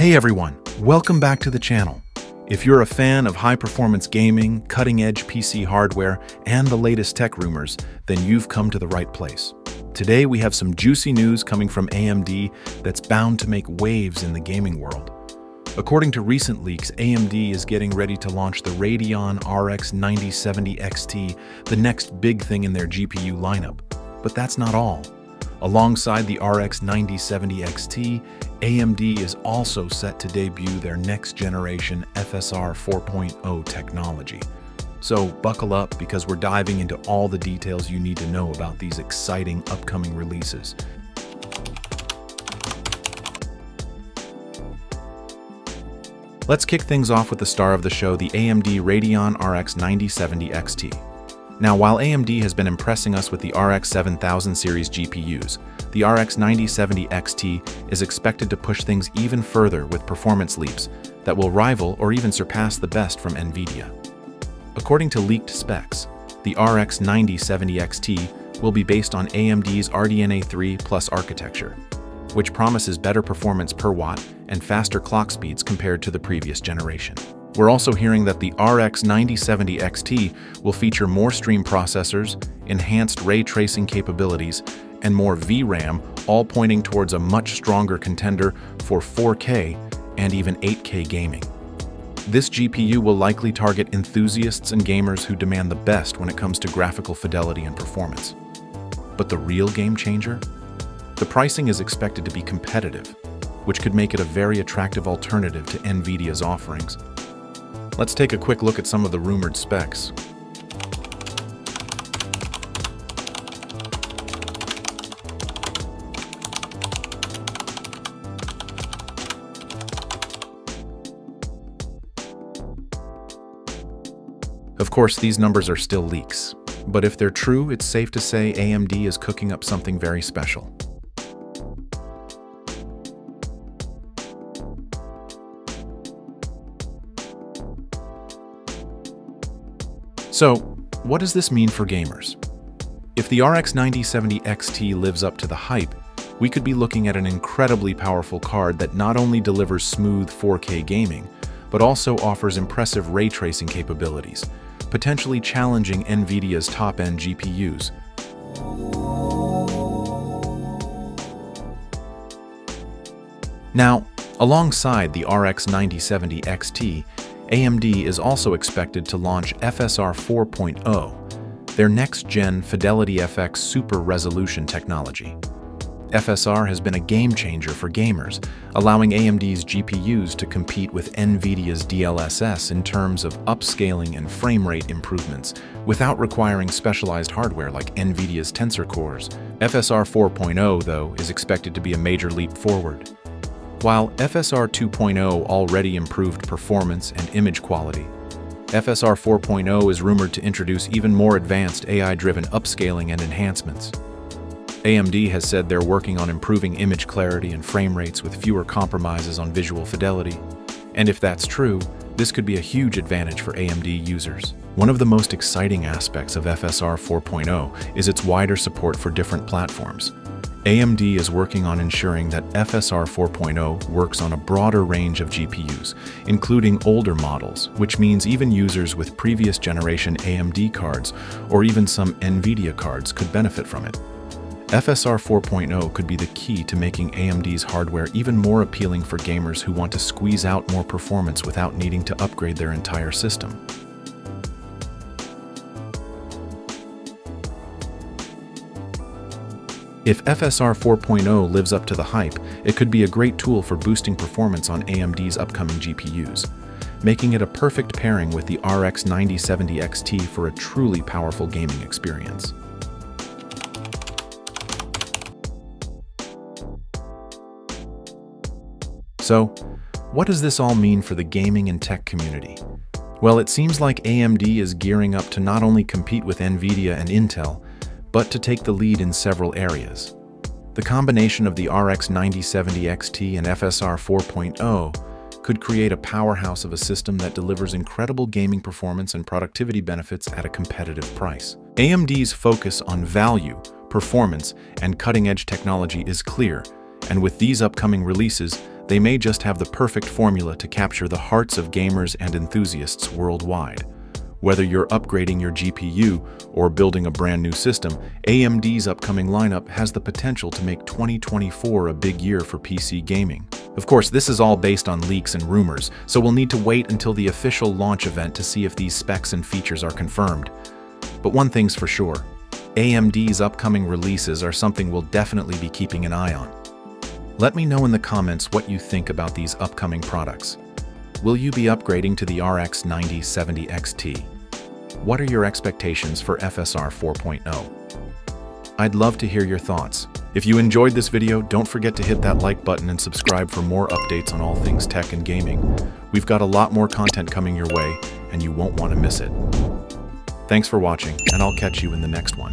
Hey everyone, welcome back to the channel. If you're a fan of high-performance gaming, cutting-edge PC hardware, and the latest tech rumors, then you've come to the right place. Today we have some juicy news coming from AMD that's bound to make waves in the gaming world. According to recent leaks, AMD is getting ready to launch the Radeon RX 9070 XT, the next big thing in their GPU lineup. But that's not all. Alongside the RX 9070 XT, AMD is also set to debut their next generation FSR 4.0 technology. So buckle up because we're diving into all the details you need to know about these exciting upcoming releases. Let's kick things off with the star of the show, the AMD Radeon RX 9070 XT. Now, while AMD has been impressing us with the RX 7000 series GPUs, the RX 9070 XT is expected to push things even further with performance leaps that will rival or even surpass the best from NVIDIA. According to leaked specs, the RX 9070 XT will be based on AMD's RDNA 3 Plus architecture, which promises better performance per watt and faster clock speeds compared to the previous generation. We're also hearing that the RX 9070 XT will feature more stream processors, enhanced ray tracing capabilities, and more VRAM, all pointing towards a much stronger contender for 4K and even 8K gaming. This GPU will likely target enthusiasts and gamers who demand the best when it comes to graphical fidelity and performance. But the real game changer? The pricing is expected to be competitive, which could make it a very attractive alternative to NVIDIA's offerings. Let's take a quick look at some of the rumored specs. Of course, these numbers are still leaks, but if they're true, it's safe to say AMD is cooking up something very special. So, what does this mean for gamers? If the RX 9070 XT lives up to the hype, we could be looking at an incredibly powerful card that not only delivers smooth 4K gaming, but also offers impressive ray tracing capabilities, potentially challenging NVIDIA's top-end GPUs. Now, alongside the RX 9070 XT, AMD is also expected to launch FSR 4.0, their next-gen Fidelity FX Super Resolution technology. FSR has been a game changer for gamers, allowing AMD's GPUs to compete with NVIDIA's DLSS in terms of upscaling and frame rate improvements, without requiring specialized hardware like NVIDIA's Tensor cores. FSR 4.0, though, is expected to be a major leap forward. While FSR 2.0 already improved performance and image quality, FSR 4.0 is rumored to introduce even more advanced AI-driven upscaling and enhancements. AMD has said they're working on improving image clarity and frame rates with fewer compromises on visual fidelity. And if that's true, this could be a huge advantage for AMD users. One of the most exciting aspects of FSR 4.0 is its wider support for different platforms, AMD is working on ensuring that FSR 4.0 works on a broader range of GPUs, including older models, which means even users with previous generation AMD cards or even some NVIDIA cards could benefit from it. FSR 4.0 could be the key to making AMD's hardware even more appealing for gamers who want to squeeze out more performance without needing to upgrade their entire system. If FSR 4.0 lives up to the hype, it could be a great tool for boosting performance on AMD's upcoming GPUs, making it a perfect pairing with the RX 9070 XT for a truly powerful gaming experience. So, what does this all mean for the gaming and tech community? Well, it seems like AMD is gearing up to not only compete with NVIDIA and Intel, but to take the lead in several areas. The combination of the RX 9070 XT and FSR 4.0 could create a powerhouse of a system that delivers incredible gaming performance and productivity benefits at a competitive price. AMD's focus on value, performance, and cutting-edge technology is clear, and with these upcoming releases, they may just have the perfect formula to capture the hearts of gamers and enthusiasts worldwide. Whether you're upgrading your GPU or building a brand new system, AMD's upcoming lineup has the potential to make 2024 a big year for PC gaming. Of course, this is all based on leaks and rumors, so we'll need to wait until the official launch event to see if these specs and features are confirmed. But one thing's for sure, AMD's upcoming releases are something we'll definitely be keeping an eye on. Let me know in the comments what you think about these upcoming products. Will you be upgrading to the RX 9070 XT? What are your expectations for FSR 4.0? I'd love to hear your thoughts. If you enjoyed this video, don't forget to hit that like button and subscribe for more updates on all things tech and gaming. We've got a lot more content coming your way, and you won't want to miss it. Thanks for watching, and I'll catch you in the next one.